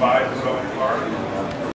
buy the zoning part.